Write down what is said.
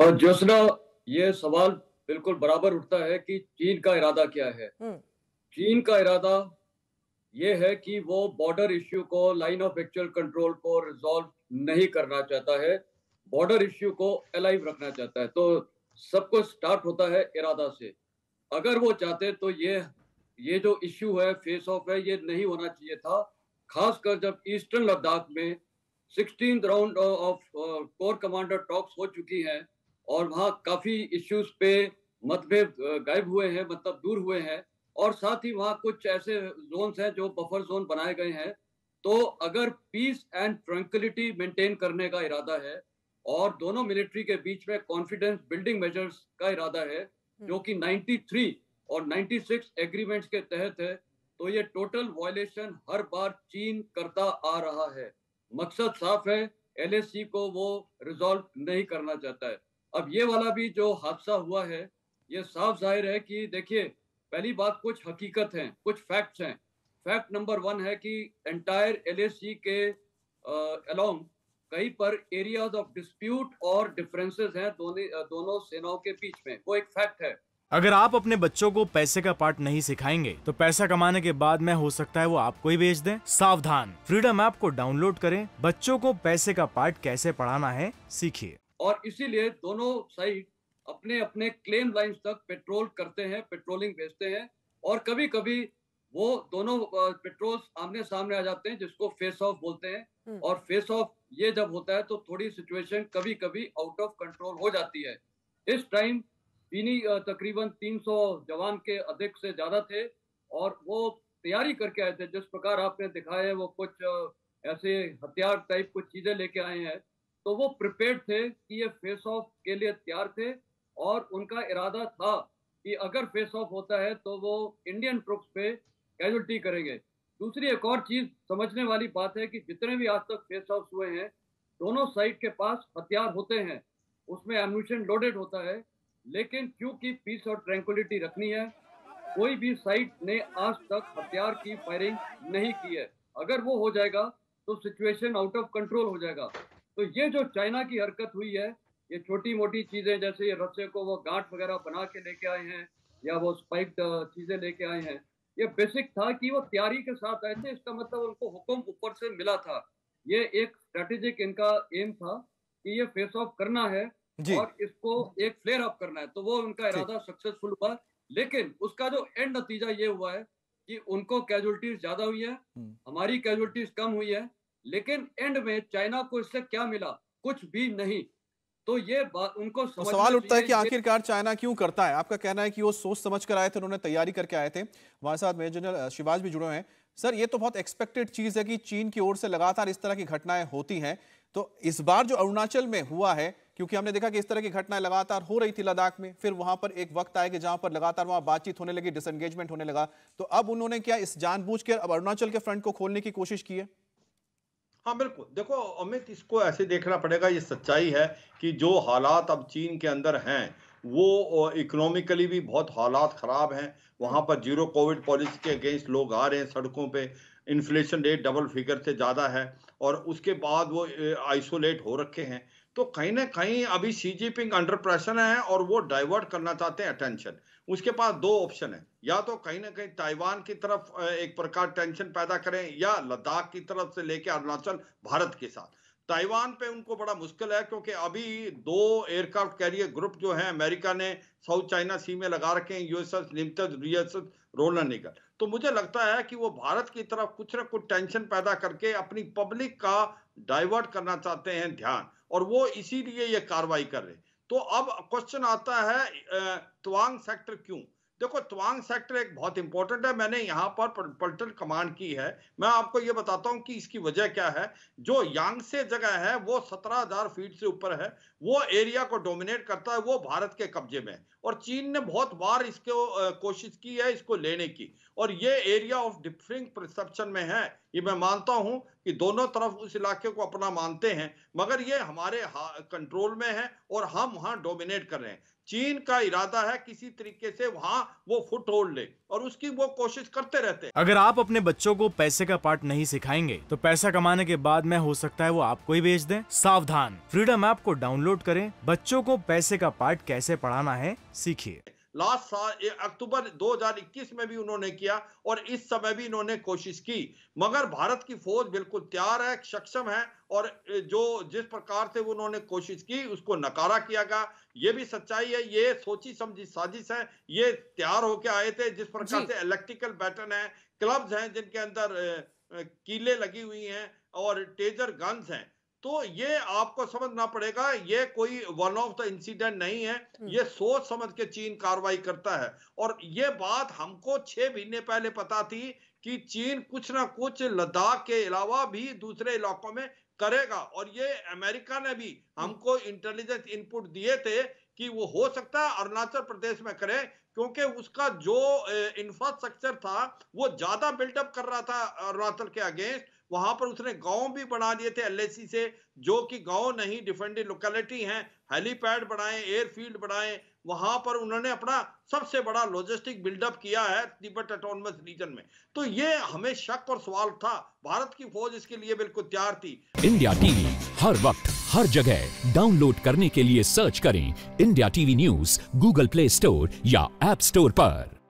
और जोसना ये सवाल बिल्कुल बराबर उठता है कि चीन का इरादा क्या है। हम्म। चीन का इरादा ये है कि वो बॉर्डर इश्यू को लाइन ऑफ़ एक्चुअल कंट्रोल को रिजॉल्व नहीं करना चाहता है। बॉर्डर इश्यू को अलाइव रखना चाहता है। तो सब कुछ स्टार्ट होता है इरादा से। अगर वो चाहते तो ये ये जो इश्यू है फेस ऑफ़ है ये नहीं होना चाहिए था। खासकर जब ईस्टर्न लद्दाख में sixteen round of core commander talks हो चुकी हैं और वहाँ काफ़ी इश्यूज़ पे मतभेद गायब हुए हैं मतलब दूर हुए हैं। और साथ ही वहाँ कुछ ऐसे जोन्स हैं जो बफर जोन बनाए गए हैं। तो अगर पीस एंड ट्रंक्विलिटी मेंटेन करने का इरादा है और दोनों मिलिट्री के बीच में कॉन्फिडेंस बिल्डिंग मेजर्स का इरादा है जो कि 93 और 96 एग्रीमेंट्स के तहत है तो ये टोटल वायलेशन हर बार चीन करता आ रहा है। मकसद साफ़ है एलएसी को वो रिजॉल्व नहीं करना चाहता है। अब ये वाला भी जो हादसा हुआ है, ये साफ़ ज़ाहिर है कि देखिए, पहली बात कुछ हकीकत हैं, कुछ फैक्ट्स हैं। फैक्ट नंबर वन है कि एंटायर एलएसी के अलोंग कहीं पर एरियाज़ ऑफ़ डिस्प्यूट और डिफरेंसेस हैं दोनों दोनों सेनाओं के बीच में। वो एक फैक्ट है। अगर आप अपने बच्चों को पैसे का पार्ट नहीं सिखाएँगे तो पैसा कमाने के बाद में हो सकता है वो आपको ही बेच दें। सावधान। फ्रीडम ऐप को डाउनलोड करें। बच्चों को पैसे का पार्ट कैसे पढ़ाना है, सीखिए। और इसीलिए दोनों साइड अपने अपने क्लेम लाइंस तक पेट्रोल करते हैं पेट्रोलिंग भेजते हैं और कभी कभी वो दोनों पेट्रोल आमने सामने आ जाते हैं जिसको फेस ऑफ़ बोलते हैं हम्म। और फेस ऑफ़ ये जब होता है तो थोड़ी सिचुएशन कभी कभी आउट ऑफ़ कंट्रोल हो जाती है। इस टाइम अ, तकरीबन 300 जवान के अधिक से ज़्यादा थे और वो तैयारी करके आए थे। जिस प्रकार आपने दिखाया है वो कुछ ऐसे हथियार टाइप कुछ चीज़ें लेके आए हैं। तो वो प्रिपेयर्ड थे कि ये फेस ऑफ़ के लिए तैयार थे और उनका इरादा था कि अगर फेस ऑफ़ होता है तो वो इंडियन ट्रुप्स पे कैजुअलिटी करेंगे। दूसरी एक और चीज़ समझने वाली बात है कि जितने भी आज तक फेस ऑफ़ हुए हैं, दोनों साइड के पास हथियार होते हैं। उसमें एम्यूशन लोडेड होता है, लेकिन क्योंकि पीस और ट्रैंक्विलिटी रखनी है, कोई भी साइड ने आज तक हथियार की फायरिंग नहीं की है। अगर वो हो जाएगा तो सिचुएशन आउट ऑफ़ कंट्रोल हो जाएगा। तो ये जो चाइना की हरकत हुई है ये छोटी मोटी चीज़ें जैसे ये रस्से को वो गांठ वगैरह बना के लेके आए हैं या वो स्पाइक्ड चीज़ें लेके आए हैं ये बेसिक था कि वो तैयारी के साथ आए थे इसका मतलब उनको हुक्म ऊपर से मिला था। ये एक स्ट्रेटेजिक इनका एम था कि ये फेस ऑफ़ करना है और इसको एक फ्लेयर अप करना है तो वो उनका इरादा सक्सेसफुल हुआ। लेकिन उसका जो एंड नतीजा ये हुआ है कि उनको कैजुअलिटीज ज़्यादा हुई है हम्म। हमारी कैजुअलिटीज कम हुई है लेकिन एंड में चाइना को इससे क्या मिला? कुछ भी नहीं। तो ये बात उनको तो सवाल उठता है कि आखिरकार चाइना क्यों करता है? आपका कहना है कि वो सोच समझ कर आए थे उन्होंने तैयारी करके आए थे। हमारे साथ मेजर जनरल शिवाज भी जुड़े हैं। सर ये तो बहुत एक्सपेक्टेड चीज़ है कि चीन की ओर से लगातार इस तरह की घटनाएँ होती हैं। तो इस बार जो अरुणाचल में हुआ है क्योंकि हमने देखा कि इस तरह की घटनाएँ लगातार हो रही थी लद्दाख में फिर वहाँ पर एक वक्त आया कि जहाँ पर लगातार वहाँ बातचीत होने लगी डिसएंगेजमेंट होने लगा। तो अब उन्होंने क्या इस जानबूझ अब अरुणाचल के फ्रंट को खोलने की कोशिश की है? हाँ बिल्कुल। देखो, अमित, इसको ऐसे देखना पड़ेगा, ये सच्चाई है कि जो हालात अब चीन के अंदर हैं, वो इकोनॉमिकली भी बहुत हालात खराब हैं। वहाँ पर ज़ीरो कोविड पॉलिसी के अगेंस्ट लोग आ रहे हैं सड़कों पे। इन्फ्लेशन रेट डबल फिगर से ज़्यादा है और उसके बाद वो आइसोलेट हो रखे हैं। तो कहीं ना कहीं अभी सी जिनपिंग अंडर प्रेशर है और वो डाइवर्ट करना चाहते हैं अटेंशन उसके पास दो ऑप्शन है. या तो कहीं ना कहीं ताइवान की तरफ़ एक प्रकार टेंशन पैदा करें या लद्दाख की तरफ़ से लेके अरुणाचल भारत के साथ. ताइवान पे उनको बड़ा मुश्किल है क्योंकि अभी दो एयरक्राफ्ट कैरियर ग्रुप जो है, अमेरिका ने साउथ चाइना सी में लगा रखे हैं यूएसएस लिमिटेड यूएसएस रोलर निगल तो मुझे लगता है कि वो भारत की तरफ़ कुछ ना कुछ टेंशन पैदा करके अपनी पब्लिक का डाइवर्ट करना चाहते हैं ध्यान, और वो इसीलिए ये कार्रवाई कर रहे तो अब क्वेश्चन आता है तवांग सेक्टर क्यों? देखो तवांग सेक्टर एक बहुत इंपॉर्टेंट है। मैंने यहाँ पर पल्टन कमांड की है। मैं आपको ये बताता हूँ कि इसकी वजह क्या है। जो यांग से जगह है, वो सत्रह हज़ार फीट से ऊपर है। वो एरिया को डोमिनेट करता है, वो भारत के कब्जे में। और चीन ने बहुत बार इसको कोशिश की है इसको लेने की। और ये एरिया ऑफ़ डिफरिंग परसेप्शन में है। ये मैं मानता हूँ। कि दोनों तरफ़ उस इलाके को अपना मानते हैं, मगर ये हमारे कंट्रोल में है और हम वहाँ डोमिनेट कर रहे हैं। चीन का इरादा है किसी तरीके से वहाँ वो फुट होल्ड ले और उसकी वो कोशिश करते रहते हैं। अगर आप अपने बच्चों को पैसे का पार्ट नहीं सिखाएँगे तो पैसा कमाने के बाद में हो सकता है वो आपको ही बेच दें। सावधान फ्रीडम ऐप को डाउनलोड करें। बच्चों को पैसे का पार्ट कैसे पढ़ाना है, सीखिए। लास्ट साल अक्टूबर 2021 में भी उन्होंने किया और इस समय भी इन्होंने कोशिश की। मगर भारत की फौज बिल्कुल तैयार है सक्षम है और जो जिस प्रकार से उन्होंने कोशिश की उसको नकारा किया गया। ये भी सच्चाई है ये सोची समझी साजिश है ये तैयार होके आए थे। जिस प्रकार से इलेक्ट्रिकल बैटन है क्लब्स हैं जिनके अंदर कीले लगी हुई हैं और टेजर गन्स हैं। तो ये आपको समझना पड़ेगा ये कोई वन ऑफ़ द इंसिडेंट नहीं है हम्म। ये सोच समझ के चीन कार्रवाई करता है और ये बात हमको छह महीने पहले पता थी कि चीन कुछ ना कुछ लद्दाख के अलावा भी दूसरे इलाकों में करेगा और ये अमेरिका ने भी। हमको इंटेलिजेंस इनपुट दिए थे कि वो हो सकता है अरुणाचल प्रदेश में करे क्योंकि उसका जो इंफ्रास्ट्रक्चर था वो ज़्यादा बिल्डअप कर रहा था अरुणाचल के अगेंस्ट वहाँ पर उसने गाँव भी बना दिए थे एलएसी से, जो कि गाँव नहीं डिफेंडेड लोकेलिटी हैं हेलीपैड बनाए एयरफील्ड बनाए, वहाँ पर उन्होंने अपना सबसे बड़ा लॉजिस्टिक बिल्डअप किया है तिब्बत ऑटोनमस रीजन में। तो ये हमें शक और सवाल था, भारत की फौज इसके लिए बिल्कुल तैयार थी। इंडिया टीवी, हर वक्त, हर जगह। डाउनलोड करने के लिए सर्च करें India TV news Google Play Store या एप स्टोर पर।